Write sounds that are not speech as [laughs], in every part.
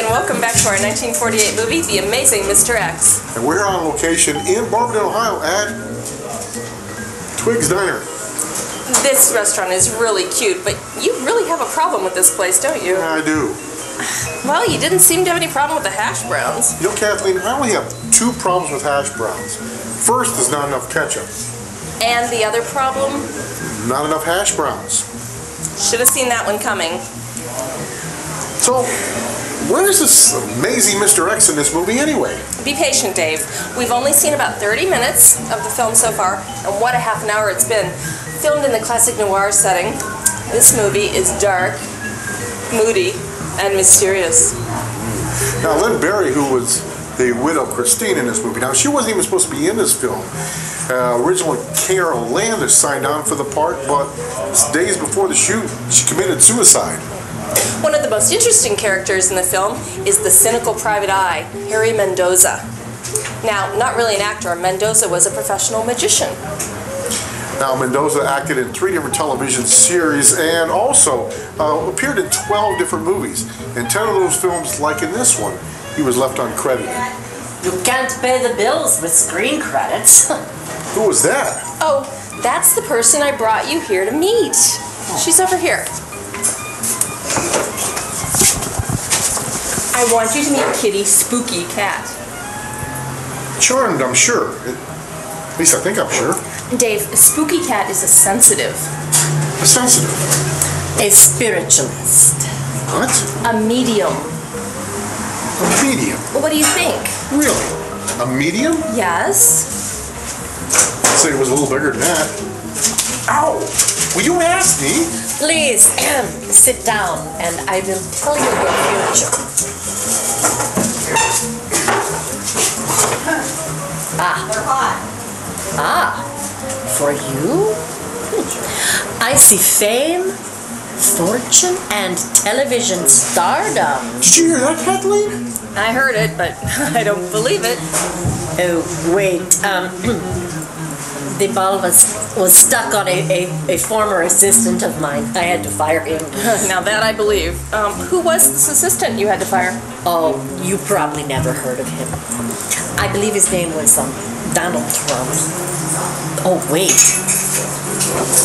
1948 movie, The Amazing Mr. X. And we're on location in Barberton, Ohio at Twig's Diner. This restaurant is really cute, but you really have a problem with this place, don't you? Yeah, I do. Well, you didn't seem to have any problem with the hash browns. You know, Kathleen, I only have two problems with hash browns. First, there's not enough ketchup. And the other problem? Not enough hash browns. Should have seen that one coming. So, where is this amazing Mr. X in this movie anyway? Be patient, Dave. We've only seen about 30 minutes of the film so far, and what a half an hour it's been. Filmed in the classic noir setting, this movie is dark, moody, and mysterious. Now, Lynn Bari, who was the widow Christine in this movie, now she wasn't even supposed to be in this film. Uh, originally, Carole Landis signed on for the part, but days before the shoot, she committed suicide. One of the most interesting characters in the film is the cynical private eye, Harry Mendoza. Now, not really an actor, Mendoza was a professional magician. Now, Mendoza acted in three different television series and also uh, appeared in 12 different movies. In 10 of those films, like in this one, he was left uncredited. You can't pay the bills with screen credits. [laughs] Who was that? Oh, that's the person I brought you here to meet. She's over here. I want you to meet Kitty Spooky Cat. Charmed, I'm sure. At least I think I'm sure. Dave, a Spooky Cat is a sensitive, A sensitive. A spiritualist. What? a medium. A medium. Well, What do you think? Really? A medium? Yes? I'd say it was a little bigger than that. Ow! Will you ask me. Please, [clears throat] sit down and I will tell you your future. Ah. Ah, for you? I see fame, fortune, and television stardom. Did you hear that, Kathleen? I heard it, but [laughs] I don't believe it. Oh, wait. Um, [clears throat] the ball was was stuck on a, a, a former assistant of mine. I had to fire him. [laughs] Now that I believe. Um, who was this assistant you had to fire? Oh, you probably never heard of him. I believe his name was um, Donald Trump. Oh, wait.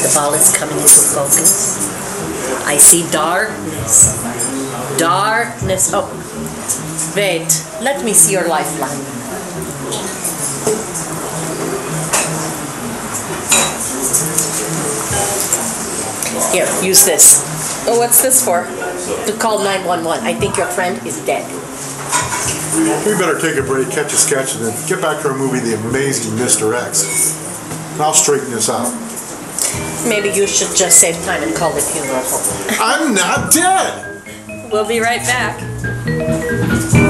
The ball is coming into focus. I see darkness. Darkness. Oh, wait. Let me see your lifeline. Here, use this Oh, what's this for? to call 911. I think your friend is dead. We better take a break, catch a sketch, and then get back to our movie, The Amazing Mr. X. And I'll straighten this out. Maybe you should just save time and call the funeral home. I'm not dead! We'll be right back.